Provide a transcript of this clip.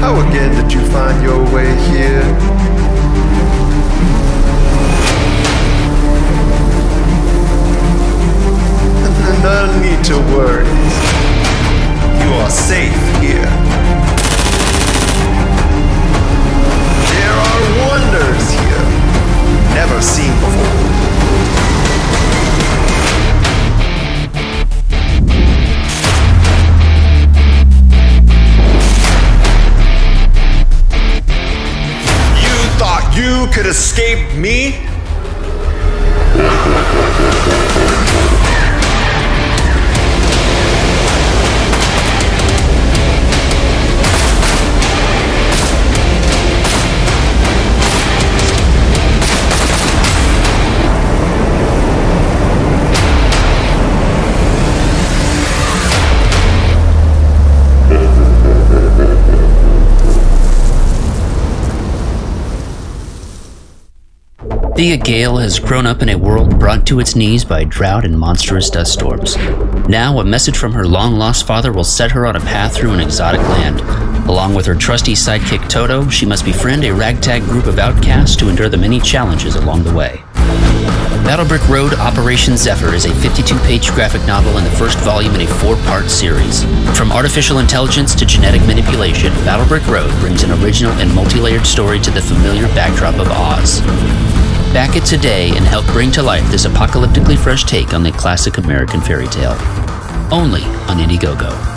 How again did you find your way here? No need to worry. You are safe. could escape me? Thea Gale has grown up in a world brought to its knees by drought and monstrous dust storms. Now, a message from her long lost father will set her on a path through an exotic land. Along with her trusty sidekick Toto, she must befriend a ragtag group of outcasts to endure the many challenges along the way. Battle Brick Road Operation Zephyr is a 52 page graphic novel and the first volume in a four part series. From artificial intelligence to genetic manipulation, Battle Brick Road brings an original and multi layered story to the familiar backdrop of Oz. Back it today and help bring to life this apocalyptically fresh take on the classic American fairy tale. Only on Indiegogo.